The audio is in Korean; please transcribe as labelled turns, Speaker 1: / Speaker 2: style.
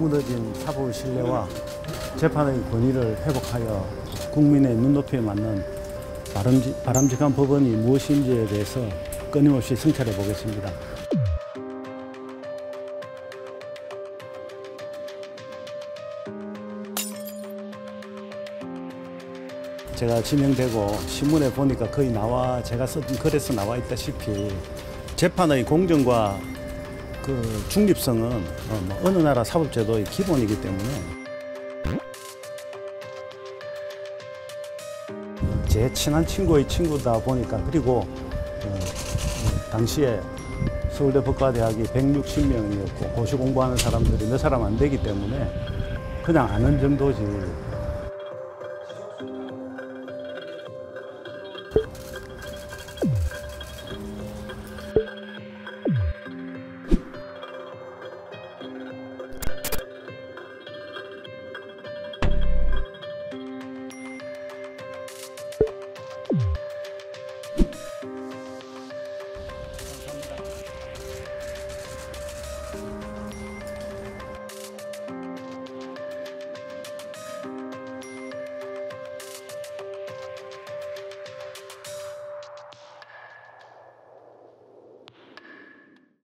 Speaker 1: 무너진 사법 신뢰와 재판의 권위를 회복하여 국민의 눈높이에 맞는 바람직, 바람직 한 법원이 무엇인지에 대해서 끊임없이 성찰해 보겠습니다. 제가 지명되고 신문에 보니까 거의 나와 제가 쓴 글에서 나와 있다시피 재판의 공정과 그 중립성은 어, 뭐 어느 나라 사법제도의 기본이기 때문에. 제 친한 친구의 친구다 보니까 그리고 어, 당시에 서울대 법과대학이 160명이었고 고시 공부하는 사람들이 몇 사람 안 되기 때문에 그냥 아는 정도지